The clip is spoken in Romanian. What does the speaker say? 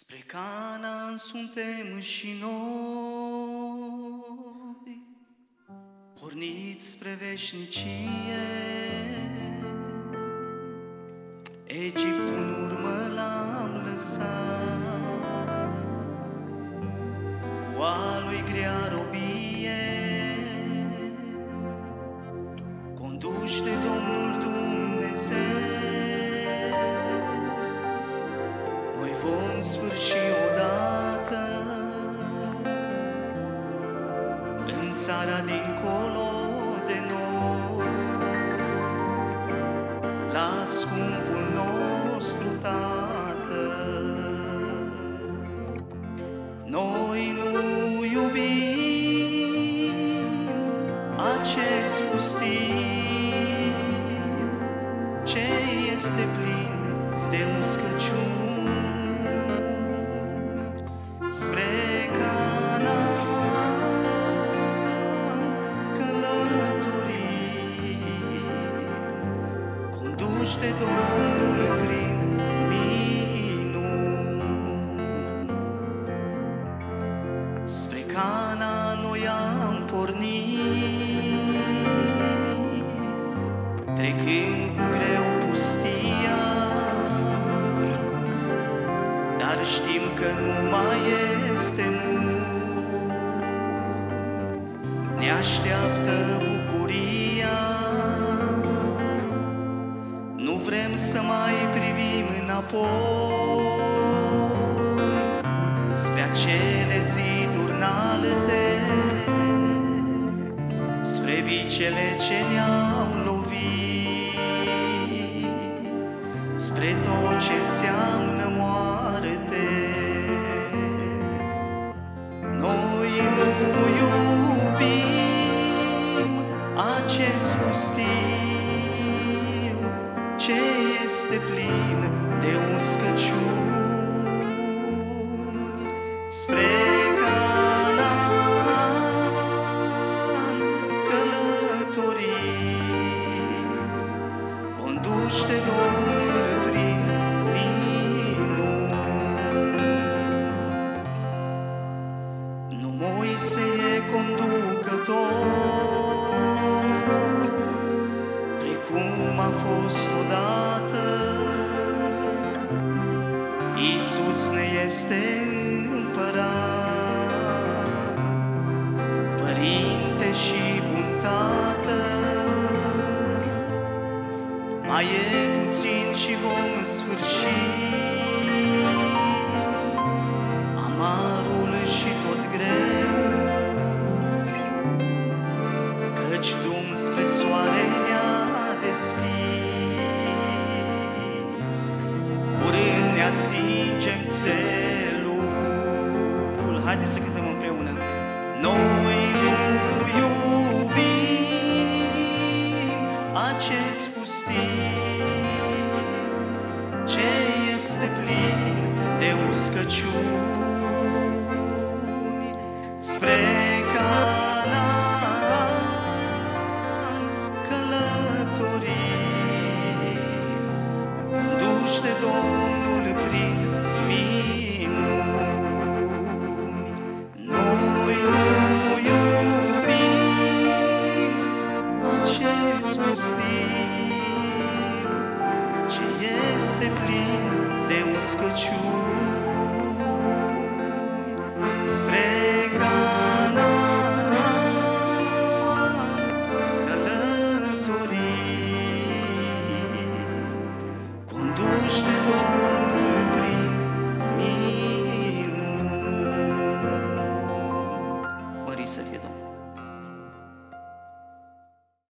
Spre Canaan suntem și noi, porniți spre veșnicie. Egiptul în urmă l-am lăsat, cu a lui grea robie, conduși de Domnul Dumnezeu. Noi vom sfârși odată în țara dincolo de noi, la scumpul nostru Tată. Noi nu iubim acest pustiu ce este plin dar știm că nu mai este mult. Ne așteaptă bucuria, nu vrem să mai privim înapoi. Spre acele ziduri înalte, spre vicele ce ne-au lovit, spre tot acest pustiu ce este plin de uscăciuni. Spre Canaan călătorim, conduși de Domnul Iisus ne este împărat, Părinte și bun Tată. Mai e puțin și vom sfârși atingem țelul. Haideți să cântăm împreună. Noi nu iubim acest pustiu ce este plin de uscăciuni spre Canaan călătorim, conduși de Domnul